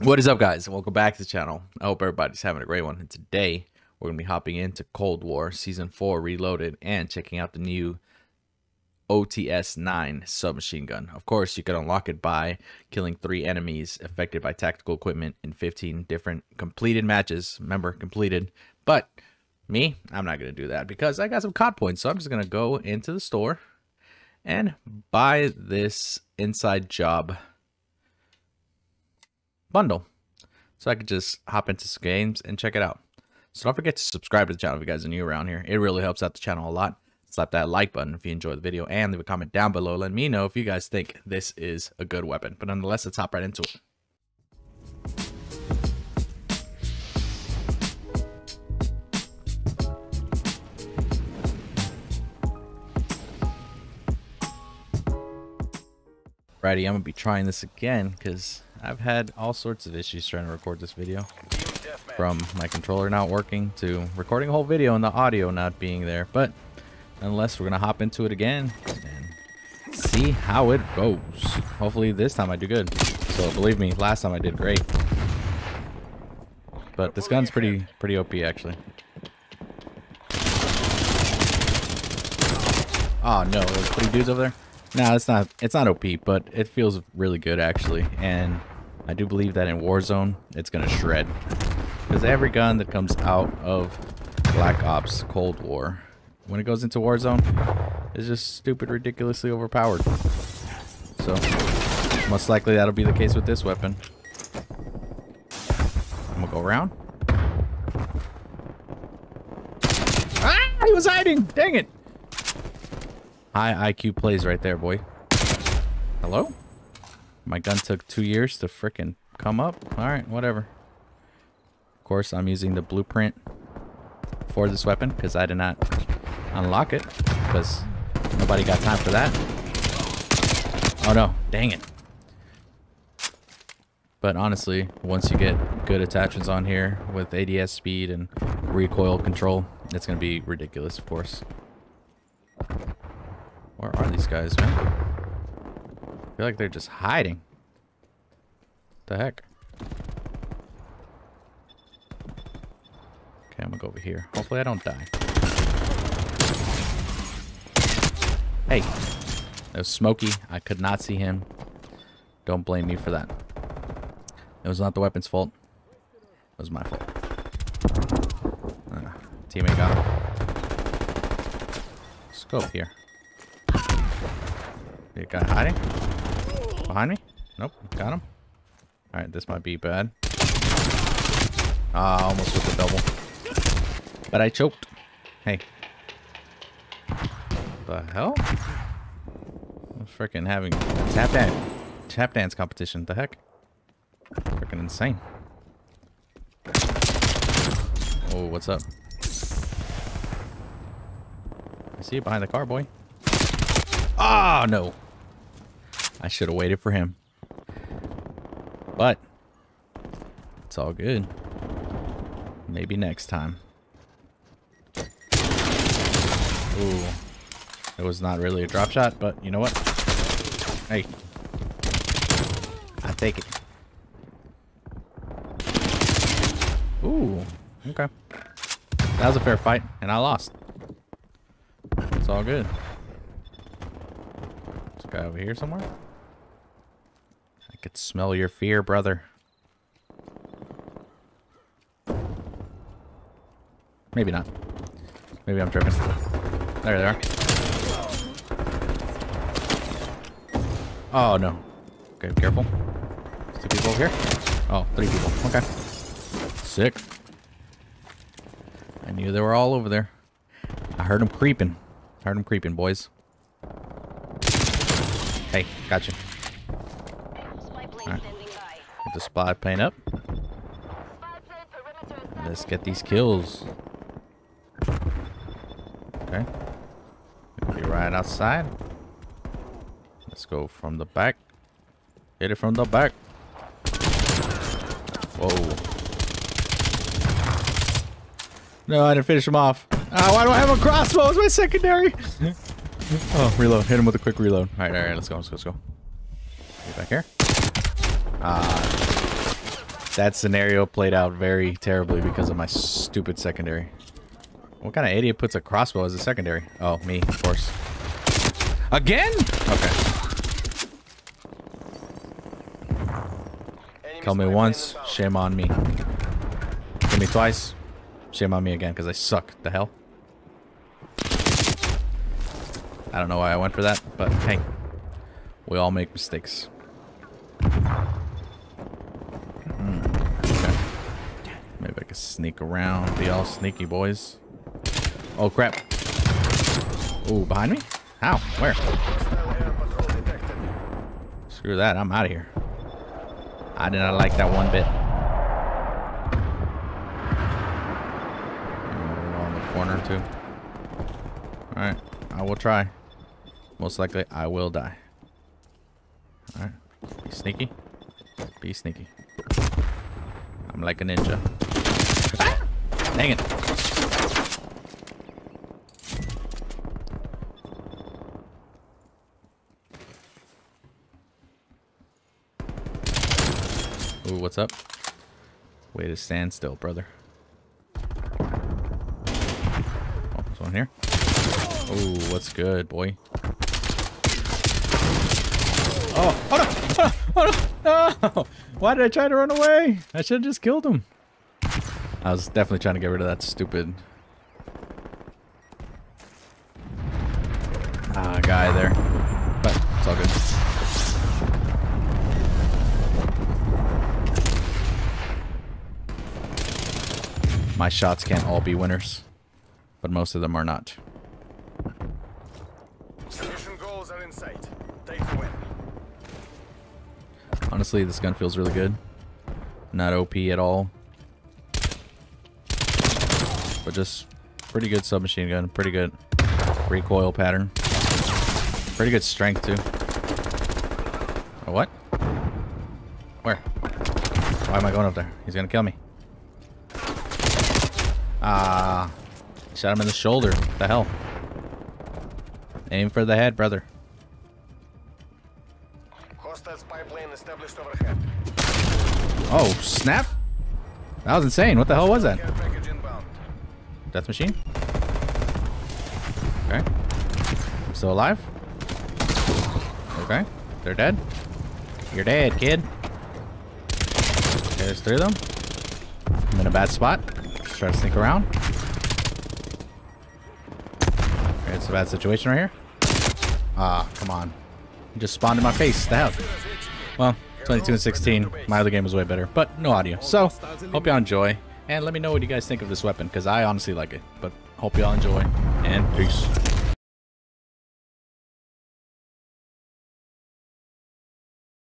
What is up, guys? Welcome back to the channel. I hope everybody's having a great one. And today, we're going to be hopping into Cold War Season 4 Reloaded and checking out the new OTS-9 submachine gun. Of course, you can unlock it by killing three enemies affected by tactical equipment in 15 different completed matches. Remember, completed. But me, I'm not going to do that because I got some COD points. So I'm just going to go into the store and buy this inside job bundle. So I could just hop into some games and check it out. So don't forget to subscribe to the channel if you guys are new around here. It really helps out the channel a lot. Slap that like button if you enjoyed the video and leave a comment down below. Let me know if you guys think this is a good weapon. But nonetheless, let's hop right into it. Righty, I'm gonna be trying this again because I've had all sorts of issues trying to record this video. From my controller not working to recording a whole video and the audio not being there. But nonetheless, we're gonna hop into it again and see how it goes. Hopefully this time I do good. So believe me, last time I did great. But this gun's pretty pretty OP actually. Oh no, there's three dudes over there. No, it's not. It's not OP, but it feels really good actually, and I do believe that in Warzone it's gonna shred because every gun that comes out of Black Ops Cold War, when it goes into Warzone, is just stupid, ridiculously overpowered. So most likely that'll be the case with this weapon. I'm gonna go around. Ah! He was hiding. Dang it. High IQ plays right there, boy. Hello? My gun took two years to fricking come up. Alright, whatever. Of course, I'm using the blueprint for this weapon because I did not unlock it because nobody got time for that. Oh no, dang it. But honestly, once you get good attachments on here with ADS speed and recoil control, it's going to be ridiculous, of course. Where are these guys, man? I feel like they're just hiding. The heck? Okay, I'm gonna go over here. Hopefully I don't die. Hey! That was Smokey. I could not see him. Don't blame me for that. It was not the weapon's fault. It was my fault. Uh, teammate got him. Scope here. The guy hiding? Behind me? Nope. Got him. Alright, this might be bad. Ah, almost with the double. But I choked. Hey. The hell? I'm freaking having tap dance tap dance competition. The heck? Freaking insane. Oh, what's up? I see you behind the car, boy. Ah, oh, no. I should have waited for him. But it's all good. Maybe next time. Ooh. It was not really a drop shot, but you know what? Hey. I take it. Ooh. Okay. That was a fair fight, and I lost. It's all good. This guy over here somewhere? I could smell your fear, brother. Maybe not. Maybe I'm tripping. There they are. Oh, no. Okay, careful. two people over here. Oh, three people. Okay. Sick. I knew they were all over there. I heard them creeping. Heard them creeping, boys. Hey, gotcha. Right. Get the spy plane up. Let's get these kills. Okay. Be right outside. Let's go from the back. Hit it from the back. Whoa. No, I didn't finish him off. Ah, why do I have a crossbow as my secondary? oh, reload. Hit him with a quick reload. All right, all right, let's go, let's go, let's go. Get back here. Uh, That scenario played out very terribly because of my stupid secondary. What kind of idiot puts a crossbow as a secondary? Oh, me, of course. Again? Okay. Kill me once, shame on me. Kill me twice, shame on me again because I suck. The hell? I don't know why I went for that, but hey, we all make mistakes. Maybe I could sneak around, be all sneaky boys. Oh crap. Oh, behind me? How? Where? Screw that, I'm out of here. I did not like that one bit. On the corner too. Alright, I will try. Most likely, I will die. Alright. Be sneaky. Be sneaky. I'm like a ninja. Dang it. Ooh, what's up? Way to stand still, brother. Oh, there's one here. Ooh, what's good, boy? Oh, oh no! Oh, oh no! no! Why did I try to run away? I should have just killed him. I was definitely trying to get rid of that stupid ah, guy there. But it's all good. My shots can't all be winners, but most of them are not. Goals are in sight. Take the win. Honestly, this gun feels really good. Not OP at all. But just pretty good submachine gun. Pretty good recoil pattern. Pretty good strength, too. Oh, what? Where? Why am I going up there? He's gonna kill me. Ah. Shot him in the shoulder. What the hell? Aim for the head, brother. Hostile spy plane established overhead. Oh, snap. That was insane. What the hell was that? Death machine? Okay. I'm still alive? Okay. They're dead? You're dead, kid. There's three of them. I'm in a bad spot. Just try to sneak around. Okay, it's a bad situation right here. Ah, come on. You just spawned in my face. The hell? Well, 22 and 16. My other game was way better, but no audio. So, hope y'all enjoy. And let me know what you guys think of this weapon, because I honestly like it. But hope y'all enjoy, and peace.